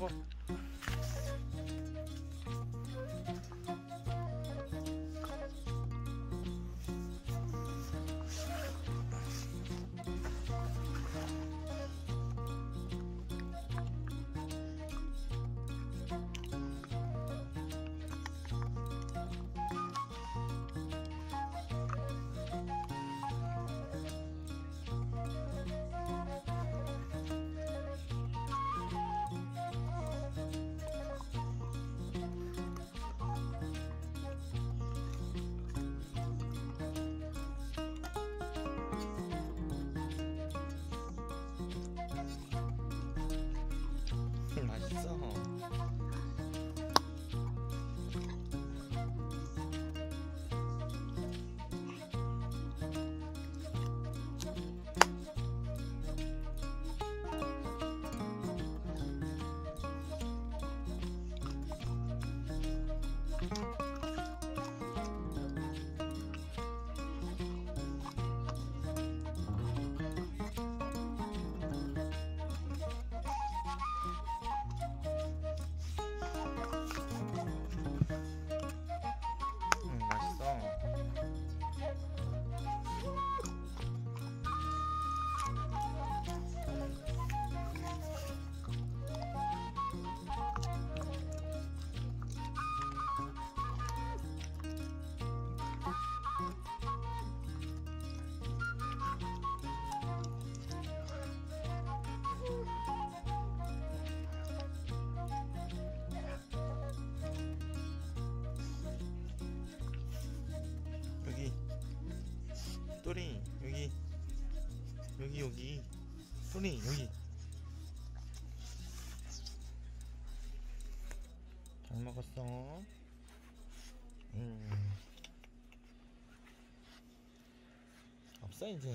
먹 또리 여기 여기 여기 또리 여기. 잘 먹었어. 음. 없어 이제